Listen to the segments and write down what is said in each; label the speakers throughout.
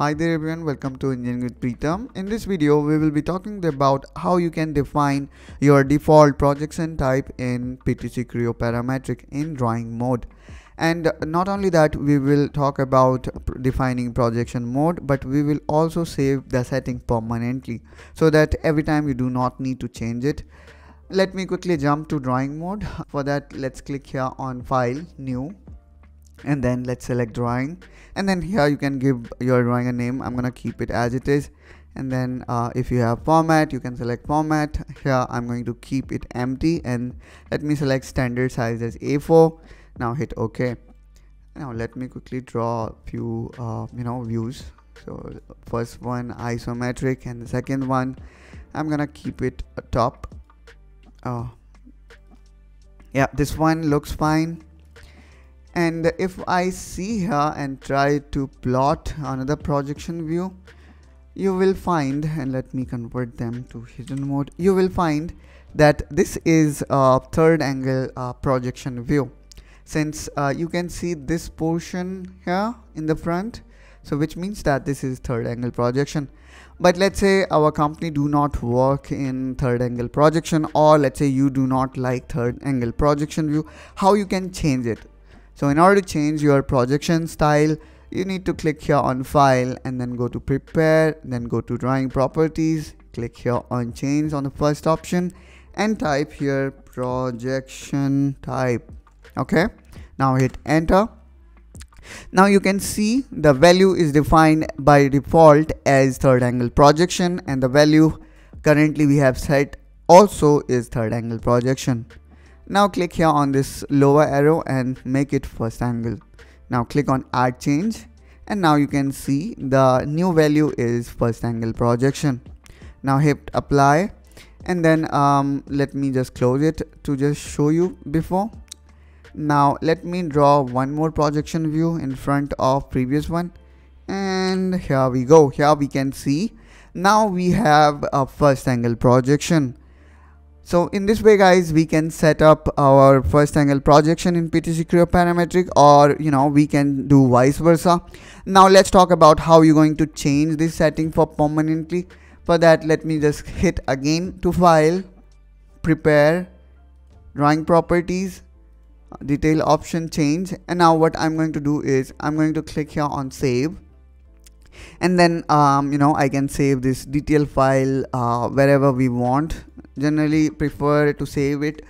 Speaker 1: Hi there everyone, welcome to Engineering with Pritam. In this video, we will be talking about how you can define your default projection type in PTC Creo Parametric in drawing mode. And not only that, we will talk about defining projection mode, but we will also save the setting permanently so that every time you do not need to change it. Let me quickly jump to drawing mode. For that, let's click here on File, New, and then let's select drawing. And then here you can give your drawing a name. I'm gonna keep it as it is. And then uh, if you have format you can select format. Here i'm going to keep it empty. And let me select standard size as a4 now hit ok. Now let me quickly draw a few uh, you know views. So first one isometric and the second one i'm gonna keep it top uh, yeah this one looks fine and if I see here and try to plot another projection view you will find and let me convert them to hidden mode you will find that this is a third angle uh, projection view. Since uh, you can see this portion here in the front so which means that this is third angle projection. But let's say our company do not work in third angle projection or let's say you do not like third angle projection view how you can change it so in order to change your projection style, you need to click here on file and then go to prepare, then go to drawing properties, click here on change on the first option and type here projection type. Okay. Now hit enter. Now you can see the value is defined by default as third angle projection and the value currently we have set also is third angle projection. Now click here on this lower arrow and make it first angle. Now click on add change and now you can see the new value is first angle projection. Now hit apply and then um, let me just close it to just show you before. Now let me draw one more projection view in front of previous one and here we go. Here we can see now we have a first angle projection so in this way guys we can set up our first angle projection in PTC Creo parametric or you know we can do vice versa. Now let's talk about how you're going to change this setting for permanently. For that let me just hit again to file, prepare, drawing properties, detail option change and now what I'm going to do is I'm going to click here on save and then um, you know I can save this detail file uh, wherever we want generally prefer to save it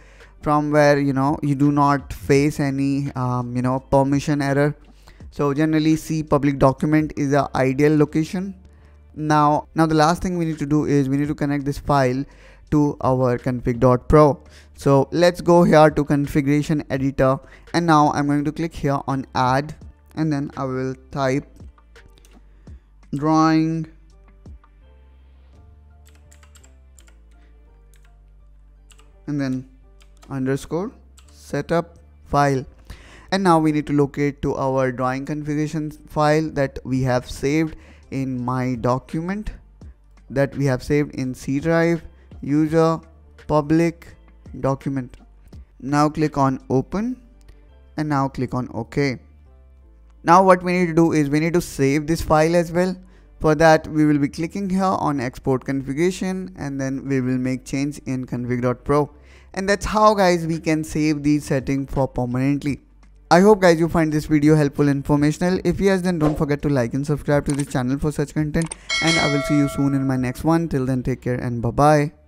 Speaker 1: from where you know you do not face any um, you know permission error. So generally see public document is the ideal location. Now now the last thing we need to do is we need to connect this file to our config.pro so let's go here to configuration editor. And now i'm going to click here on add. And then i will type drawing and then underscore setup file. And now we need to locate to our drawing configuration file that we have saved in my document that we have saved in C drive user public document. Now click on open and now click on OK now what we need to do is we need to save this file as well. For that we will be clicking here on export configuration and then we will make change in config.pro. And that's how guys we can save these settings for permanently. I hope guys you find this video helpful and informational. If yes then don't forget to like and subscribe to this channel for such content and I will see you soon in my next one. Till then take care and bye bye.